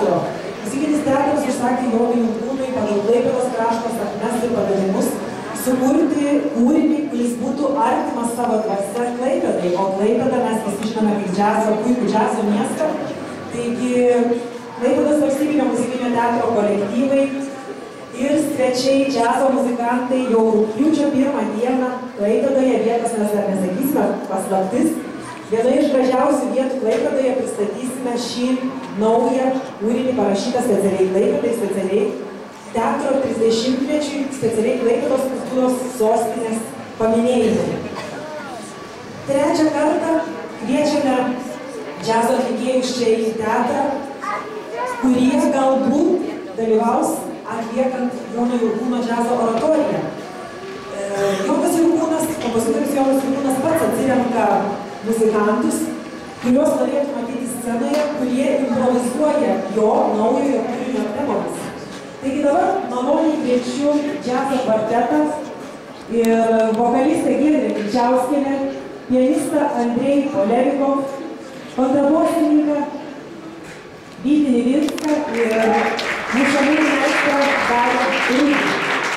teatro. Muzikinis teatras užsakė Jonui Jungūnui pagal Klaipėdos krašto sakmes ir padavimus sukurti kūrinį, kuris būtų artimas savo dvasia Klaipėdai, o Klaipėdą mes visi žinome kaip džiazo, puikų džiazo miestą. Taigi Klaipėdos valstybinio muzikinio teatro kolektyvai ir svečiai džiazo muzikantai jau rūpjūčio pirmą dieną Klaipėdoje vietos mes dar nesakysime, paslaptis. Vienoje iš gražiausių vietų Klaipėdoje pristatysime šį naują kūrinį parašytą specialiai Klaipėdai, specialiai teatro 30-mečiui, specialiai Klaipėdos kultūros sostinės paminėjimui. Trečią kartą kviečiame džiazo atlikėjus čia į teatrą, kurie galbūt dalyvaus atliekant Jono Jurkūno džiazo oratoriją. E, Jonas Jurkūnas, kompozitorius Jonas Jurkūnas pats atsirenka muzikantus, kuriuos norėtų matyti scenoje, kurie improvizuoja jo naujojo kūrinio temomis. Taigi dabar maloniai kviečiu džiazo kvartetą ir vokalistę Giedrę Kičiauskienę, pianistą Andrei Polerikov, kontrabosininką Vytinį Vinską ir mušamųjų meistrą Darią Rūdą.